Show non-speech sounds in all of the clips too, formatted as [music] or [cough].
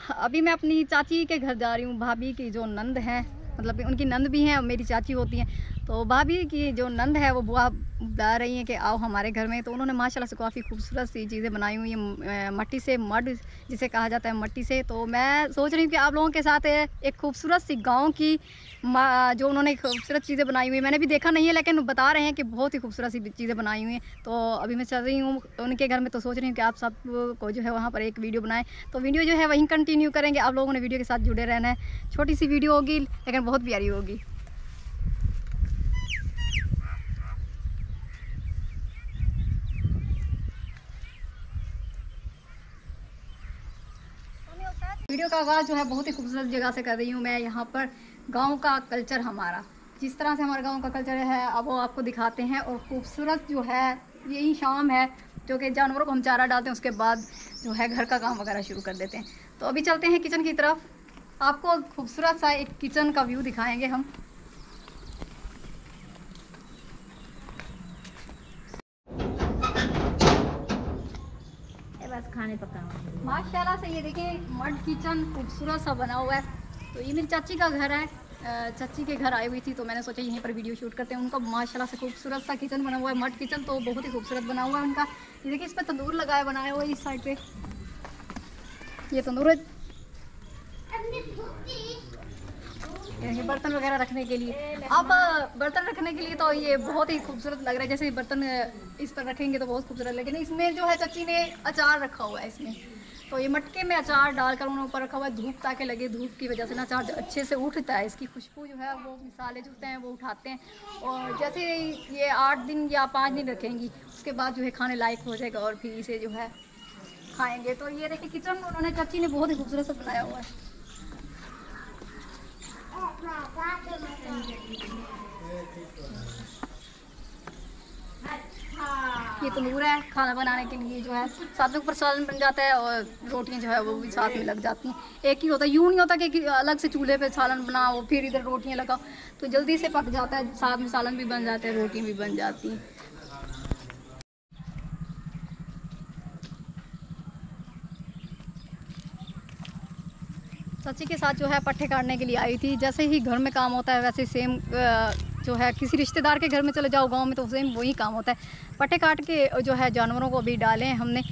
अभी मैं अपनी चाची के घर जा रही हूँ, भाभी की जो नंद है मतलब उनकी नंद भी हैं और मेरी चाची होती हैं। तो भाभी की जो नंद है, वो बुआ बता रही हैं कि आओ हमारे घर में। तो उन्होंने माशाल्लाह से काफ़ी खूबसूरत सी चीज़ें बनाई हुई हैं मट्टी से मड, जिसे कहा जाता है मट्टी से। तो मैं सोच रही हूँ कि आप लोगों के साथ एक खूबसूरत सी गाँव की जो उन्होंने खूबसूरत चीज़ें बनाई हुई हैं। मैंने भी देखा नहीं है, लेकिन बता रहे हैं कि बहुत ही खूबसूरत सी चीज़ें बनाई हुई हैं। तो अभी मैं चल रही हूँ उनके घर में तो सोच रही हूँ कि आप सबको जो है वहाँ पर एक वीडियो बनाएँ। तो वीडियो जो है वहीं कंटिन्यू करेंगे। आप लोगों ने वीडियो के साथ जुड़े रहना है। छोटी सी वीडियो होगी, लेकिन बहुत प्यारी होगी। वीडियो का आगाज़ जो है बहुत ही खूबसूरत जगह से कर रही हूँ मैं। यहाँ पर गाँव का कल्चर हमारा। जिस तरह से हमारे गाँव का कल्चर है, अब वो आपको दिखाते हैं और खूबसूरत जो है यही शाम है, जो कि जानवरों को हम चारा डालते हैं, उसके बाद जो है घर का काम वगैरह शुरू कर देते हैं। तो अभी चलते हैं किचन की तरफ़। आपको खूबसूरत सा एक किचन का व्यू दिखाएँगे हम। माशाल्लाह से ये देखिए, मड किचन खूबसूरत सा बना हुआ है। तो ये मेरी चाची का घर है। चाची के घर आई हुई थी तो मैंने सोचा यहीं पर वीडियो शूट करते हैं। उनका माशाल्लाह से खूबसूरत सा किचन बना हुआ है। मड किचन तो बहुत ही खूबसूरत बना हुआ है उनका। ये देखिए, इस पर तंदूर लगाया, बनाया हुआ है इस साइड पे। ये तंदूर ये बर्तन वगैरह रखने के लिए। अब बर्तन रखने के लिए तो ये बहुत ही खूबसूरत लग रहा है। जैसे बर्तन इस पर रखेंगे तो बहुत खूबसूरत। लेकिन इसमें जो है, चची ने अचार रखा हुआ है इसमें। तो ये मटके में अचार डालकर उन्होंने ऊपर रखा हुआ है, धूप ताकि लगे, धूप की वजह से ना अचार अच्छे से उठता है। इसकी खुशबू जो है, वो मिसाले जो होते हैं, वो उठाते हैं। और जैसे ये आठ दिन या पाँच दिन रखेंगी, उसके बाद जो है खाने लायक हो जाएगा और फिर इसे जो है खाएँगे। तो ये देखिए किचन में उन्होंने चाची ने बहुत ही खूबसूरत से बनाया हुआ है। ये तंदूर है, खाना बनाने के लिए जो है, साथ में ऊपर सालन बन जाता है और रोटियाँ जो है वो भी साथ में लग जाती हैं। एक ही होता है, यूँ नहीं होता कि अलग से चूल्हे पे सालन बनाओ, फिर इधर रोटियाँ लगाओ तो जल्दी से पक जाता है, साथ में सालन भी बन जाते हैं, रोटियाँ भी बन जाती हैं। चाची के साथ जो है पट्टे काटने के लिए आई थी, जैसे ही घर में काम होता है, वैसे सेम जो है, किसी रिश्तेदार के घर में चले जाओ, गाँव में तो उसे वही काम होता है। पट्टे काट के जो है, जानवरों को अभी डाले हैं हमने।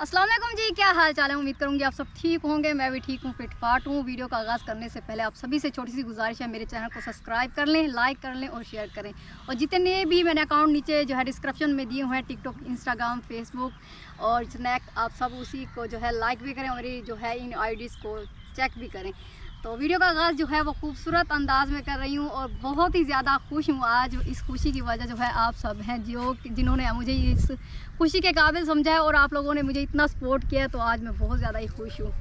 वालेकुम जी, क्या हाल चाल है? उम्मीद करूँगी आप सब ठीक होंगे, मैं भी ठीक हूँ फिटफाट हूँ। वीडियो का आगाज़ करने से पहले आप सभी से छोटी सी गुजारिश है, मेरे चैनल को सब्सक्राइब कर लें, लाइक कर लें और शेयर करें। और जितने भी मैंने अकाउंट नीचे जो है डिस्क्रिप्शन में दिए हुए हैं, टिकटॉक, इंस्टाग्राम, फेसबुक और स्नैक, आप सब उसी को जो है लाइक भी करें और जो है इन आई को चेक भी करें। तो वीडियो का आगाज़ जो है वो खूबसूरत अंदाज में कर रही हूँ और बहुत ही ज़्यादा खुश हूँ आज इस खुशी की वजह जो है आप सब हैं, जो जिन्होंने मुझे इस खुशी के काबिल समझा है और आप लोगों ने मुझे इतना सपोर्ट किया तो आज मैं बहुत ज़्यादा ही खुश हूँ।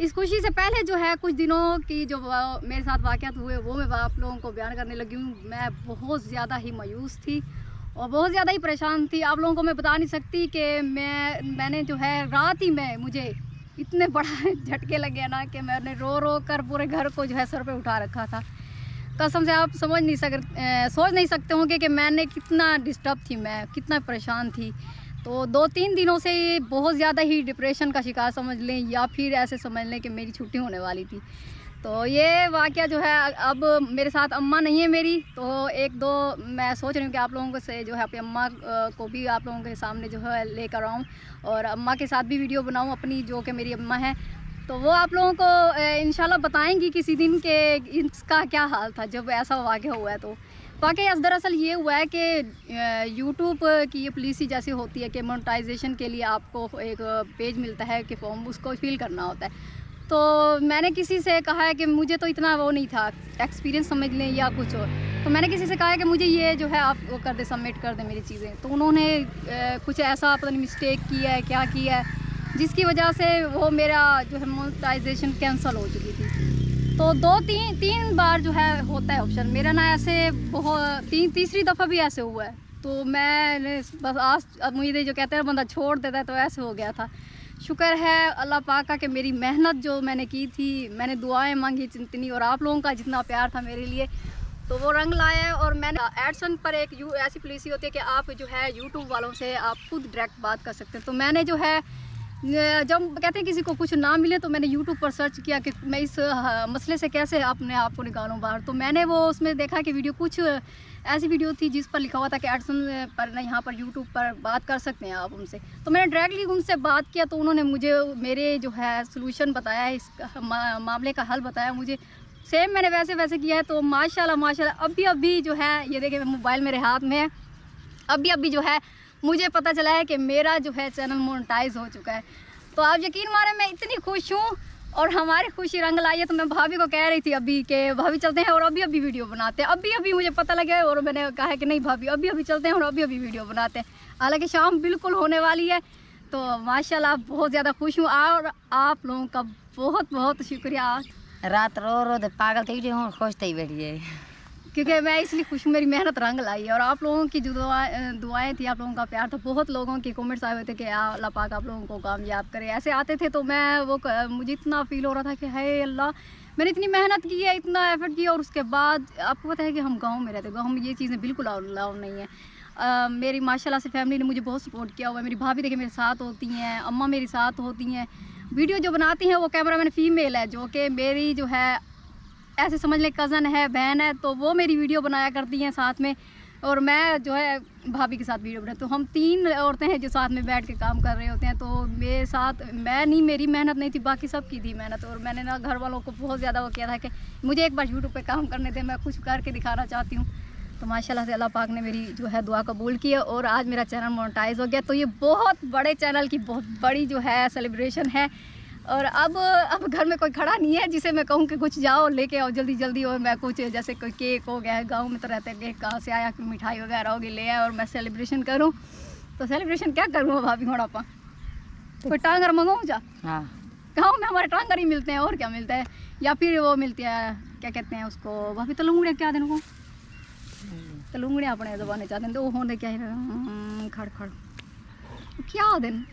इस खुशी से पहले जो है कुछ दिनों की जो मेरे साथ वाक़ात हुए, वो मैं आप लोगों को बयान करने लगी हूँ। मैं बहुत ज़्यादा ही मायूस थी और बहुत ज़्यादा ही परेशान थी। आप लोगों को मैं बता नहीं सकती कि मैं मैंने जो है रात ही में मुझे इतने बड़ा [laughs] झटके लगे ना कि मैंने रो रो कर पूरे घर को जो है सर पे उठा रखा था। कसम से आप समझ नहीं सक सोच नहीं सकते होंगे कि मैंने कितना डिस्टर्ब थी मैं, कितना परेशान थी। तो दो तीन दिनों से ये बहुत ज़्यादा ही डिप्रेशन का शिकार समझ लें या फिर ऐसे समझ लें कि मेरी छुट्टी होने वाली थी। तो ये वाक़ जो है, अब मेरे साथ अम्मा नहीं है मेरी तो एक दो मैं सोच रही हूँ कि आप लोगों को से जो है अपनी अम्मा को भी आप लोगों के सामने जो है लेकर आऊँ और अम्मा के साथ भी वीडियो बनाऊँ अपनी जो कि मेरी अम्मा है। तो वो आप लोगों को इन बताएँगी किसी दिन के इसका क्या हाल था जब ऐसा वाक़ हुआ है तो। वाकई दरअसल ये हुआ है कि यूट्यूब की ये पॉलिसी जैसी होती है कि मोनेटाइजेशन के लिए आपको एक पेज मिलता है कि फॉर्म उसको फिल करना होता है। तो मैंने किसी से कहा है कि मुझे तो इतना वो नहीं था एक्सपीरियंस समझ लें या कुछ और। तो मैंने किसी से कहा है कि मुझे ये जो है आप वो कर दे सबमिट कर दें मेरी चीज़ें। तो उन्होंने कुछ ऐसा पता नहीं मिस्टेक किया है, क्या किया है, जिसकी वजह से वो मेरा जो है मोनेटाइजेशन कैंसिल हो चुकी तो दो तीन तीन बार जो है होता है ऑप्शन मेरा ना ऐसे बहुत, तीन, तीसरी दफ़ा भी ऐसे हुआ है। तो मैं बस आज मुझे जो कहते हैं, बंदा छोड़ देता है तो ऐसे हो गया था। शुक्र है अल्लाह पाक का कि मेरी मेहनत जो मैंने की थी, मैंने दुआएँ मांगी चिंतनी और आप लोगों का जितना प्यार था मेरे लिए। तो वो रंग लाया है, और मैंने एडसन पर एक यू, ऐसी पॉलिसी होती है कि आप जो है यूट्यूब वालों से आप खुद डायरेक्ट बात कर सकते हैं। तो मैंने जो है जब कहते हैं किसी को कुछ ना मिले तो मैंने यूट्यूब पर सर्च किया कि मैं इस मसले से कैसे अपने आप को निकालूँ बाहर। तो मैंने वो उसमें देखा कि वीडियो कुछ ऐसी वीडियो थी जिस पर लिखा हुआ था कि एडसन पर ना, यहाँ पर यूट्यूब पर बात कर सकते हैं आप उनसे। तो मैंने डायरेक्टली उनसे बात किया तो उन्होंने मुझे, मेरे जो है सोल्यूशन बताया इस मामले का हल बताया मुझे। सेम मैंने वैसे वैसे किया है तो माशाल्लाह माशाल्लाह अभी अभी जो है, ये देखिए मोबाइल मेरे हाथ में है। अभी अभी जो है मुझे पता चला है कि मेरा जो है चैनल मोनेटाइज हो चुका है। तो आप यकीन मारे, मैं इतनी खुश हूँ और हमारी खुशी रंग लाई है तो मैं भाभी को कह रही थी अभी कि, भाभी, चलते हैं और अभी अभी वीडियो बनाते हैं। अभी अभी मुझे पता लगा और मैंने कहा है कि, नहीं भाभी, अभी अभी चलते हैं और अभी अभी वीडियो बनाते हैं। हालाँकि शाम बिल्कुल होने वाली है तो माशाल्लाह बहुत ज़्यादा खुश हूँ और आप लोगों का बहुत बहुत शुक्रिया। रात रो रो तो पागल थी हूँ, खुश थी बैठिए क्योंकि मैं इसलिए खुश हूँ, मेरी मेहनत रंग लाई और आप लोगों की जो दुआएँ दुआएँ थी, आप लोगों का प्यार था, बहुत लोगों के कमेंट्स आए हुए थे कि अल्लाह पाक आप लोगों को कामयाब करे। ऐसे आते थे तो मैं वो मुझे इतना फील हो रहा था कि है अल्लाह, मैंने इतनी मेहनत की है, इतना एफर्ट किया। और उसके बाद आपको पता है कि हम गाँव में रहते गाँव में ये चीज़ें बिल्कुल अलाउ नहीं है। मेरी माशाल्लाह से फैमिली ने मुझे बहुत सपोर्ट किया हुआ मेरी भाभी देखे मेरे साथ होती हैं, अम्मा मेरे साथ होती हैं। वीडियो जो बनाती हैं वो कैमरा मैन फीमेल है, जो कि मेरी जो है ऐसे समझ लें कज़न है, बहन है तो वो मेरी वीडियो बनाया करती हैं साथ में और मैं जो है भाभी के साथ वीडियो बनाती तो हम तीन औरतें हैं जो साथ में बैठ के काम कर रहे होते हैं तो मेरे साथ मैं नहीं, मेरी मेहनत नहीं थी, बाकी सब की थी मेहनत और मैंने ना घर वालों को बहुत ज़्यादा वो किया था कि मुझे एक बार यूट्यूब पे काम करने थे मैं कुछ करके दिखाना चाहती हूँ। तो माशाल्लाह से अल्लाह पाक ने मेरी जो है दुआ कबूल की और आज मेरा चैनल मोनेटाइज हो गया। तो ये बहुत बड़े चैनल की बहुत बड़ी जो है सेलिब्रेशन है। और अब अब घर में कोई खड़ा नहीं है जिसे मैं कहूँ कि कुछ जाओ लेके आओ जल्दी जल्दी। और मैं कुछ जैसे कोई केक हो गया गाँव में तो रहते हैं केक कहाँ से आया कि मिठाई वगैरह होगी ले आए। और मैं सेलिब्रेशन करूँ तो सेलिब्रेशन क्या करूँ भाभी होना पा? कोई टांगर मंगाऊँ जा? हाँ। गाँव में हमारे टांगर ही मिलते हैं और क्या मिलता है? या फिर वो मिलती है क्या कहते हैं उसको भाभी तलूंगड़िया क्या दिन को? तलूंगड़िया अपने जबाने चाहते हैं तो वो होने क्या हम्म, खड़ खड़। क्या दिन?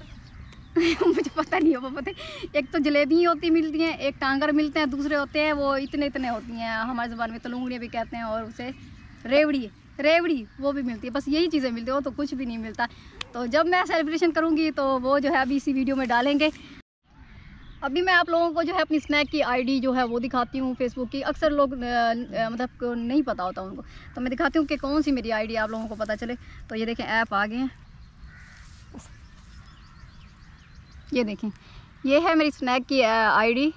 [laughs] मुझे पता नहीं हो पता एक तो जलेबी होती मिलती हैं, एक टांगर मिलते हैं, दूसरे होते हैं, वो इतने इतने होती हैं। हमारे ज़बान में तलूंगड़ियाँ भी कहते हैं और उसे रेवड़ी रेवड़ी, वो भी मिलती है। बस यही चीज़ें मिलती है, वो तो कुछ भी नहीं मिलता। तो जब मैं सेलिब्रेशन करूँगी तो वो जो है अभी इसी वीडियो में डालेंगे। अभी मैं आप लोगों को जो है अपनी स्नैक की आईडी जो है वो दिखाती हूँ फेसबुक की। अक्सर लोग मतलब नहीं पता होता उनको। तो मैं दिखाती हूँ कि कौन सी मेरी आईडी आप लोगों को पता चले। तो ये देखें ऐप आ गए हैं। ये देखें। ये है मेरी स्नैक की आईडी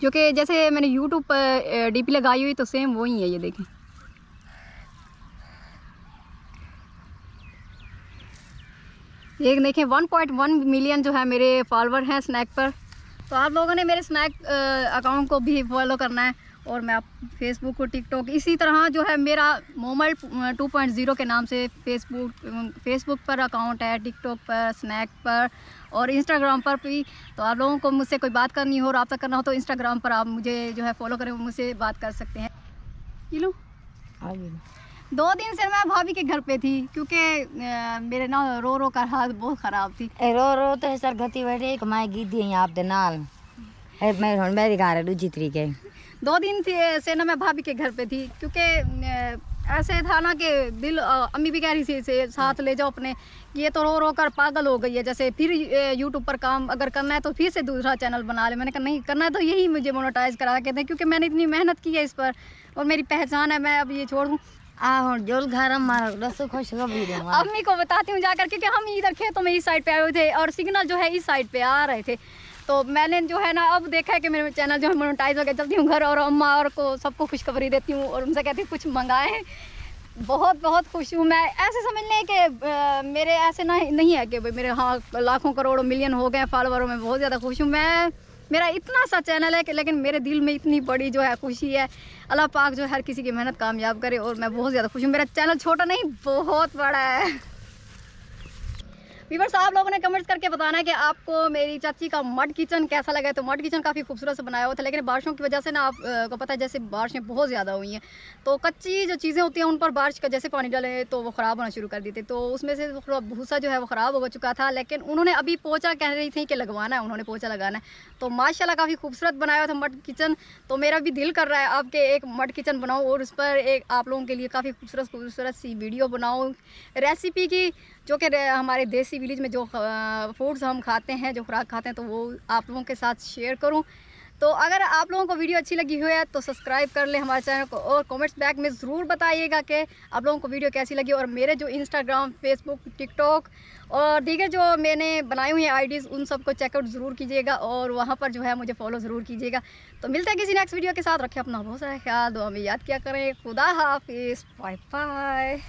जो कि जैसे मैंने यूट्यूब पर डीपी लगाई हुई तो सेम वही है, ये देखें। ये देखें 1.1 मिलियन जो है मेरे फॉलोअर हैं स्नैक पर। तो आप लोगों ने मेरे स्नैक अकाउंट को भी फॉलो करना है। और मैं आप फेसबुक और टिकटॉक इसी तरह जो है मेरा पॉइंट ज़ीरो के नाम से फेसबुक फेसबुक पर अकाउंट है टिकटॉक पर स्नैक पर और इंस्टाग्राम पर भी। तो आप लोगों को मुझसे कोई बात करनी हो रहा करना हो तो इंस्टाग्राम पर आप मुझे जो है फॉलो करें मुझसे बात कर सकते हैं। ये लो। दो दिन से मैं भाभी के घर पे थी क्योंकि मेरे ना रो रो का हाथ बहुत ख़राब थी। ए, रो रो तो सर गति बैठे कमाई गी दी आप नाल। मैं मेरी घर है दूजी तरीके। दो दिन थे से ना मैं भाभी के घर पे थी क्योंकि ऐसे था ना कि दिल अम्मी भी कह रही थी से साथ ले जाओ अपने। ये तो रो रो कर पागल हो गई है जैसे फिर यूट्यूब पर काम अगर करना है तो फिर से दूसरा चैनल बना ले। मैंने कहा नहीं करना है तो यही मुझे मोनोटाइज करा के थे क्योंकि मैंने इतनी मेहनत की है इस पर और मेरी पहचान है मैं अब ये छोड़ दूँ। अम्मी को बताती हूँ जाकर क्योंकि हम इधर खेतों में इस साइड पे आए हुए थे और सिग्नल जो है इस साइड पे आ रहे थे। तो मैंने जो है ना अब देखा है कि मेरे चैनल जो है मोनोटाइज हो गया। चलती हूँ घर और अम्मा और को सबको खुशखबरी देती हूँ और उनसे कहती हूँ, कुछ मंगाए। बहुत बहुत खुश हूँ मैं। ऐसे समझ लें कि मेरे ऐसे ना नहीं है कि भाई मेरे हाँ लाखों करोड़ों, मिलियन हो गए फॉलोवरों में, बहुत ज़्यादा खुश हूँ मैं। मेरा इतना सा चैनल है कि लेकिन मेरे दिल में इतनी बड़ी जो है खुशी है। अल्लाह पाक जो हर किसी की मेहनत कामयाब करे और मैं बहुत ज़्यादा खुश हूँ। मेरा चैनल छोटा नहीं, बहुत बड़ा है। वीवर्स आप लोगों ने कमेंट्स करके बताना है कि आपको मेरी चाची का मड किचन कैसा लगा तो मड किचन काफ़ी खूबसूरत से बनाया हुआ था, लेकिन बारिशों की वजह से ना आपको पता है, जैसे बारिशें बहुत ज़्यादा हुई हैं तो कच्ची जो चीज़ें होती हैं, उन पर बारिश का जैसे पानी डाले तो वो ख़राब होना शुरू कर देते। तो उसमें से भूसा जो है, वो ख़राब हो चुका था, लेकिन उन्होंने अभी पोचा कह रही थी कि लगवाना है, उन्होंने पोचा लगाना है। तो माशाल्लाह काफ़ी खूबसूरत बनाया हुआ था मड किचन तो मेरा भी दिल कर रहा है आपके एक मड किचन बनाऊँ और उस पर एक आप लोगों के लिए काफ़ी खूबसूरत खूबसूरत सी वीडियो बनाऊँ। रेसिपी की जो कि हमारे देसी विलेज में जो फूड्स हम खाते हैं, जो खुराक खाते हैं तो वो आप लोगों के साथ शेयर करूँ। तो अगर आप लोगों को वीडियो अच्छी लगी हुई है तो सब्सक्राइब कर ले हमारे चैनल को और कमेंट्स बैक में ज़रूर बताइएगा कि आप लोगों को वीडियो कैसी लगी। और मेरे जो इंस्टाग्राम फेसबुक टिकटॉक और दीगर जो मैंने बनाई हुई आईडीज़ उन सबको चेकआउट ज़रूर कीजिएगा और वहाँ पर जो है मुझे फॉलो ज़रूर कीजिएगा। तो मिलते हैं किसी नेक्स्ट वीडियो के साथ। रखें अपना बहुत सारा ख्याल दो हमें याद किया करें। खुदा हाफिज़। Bye bye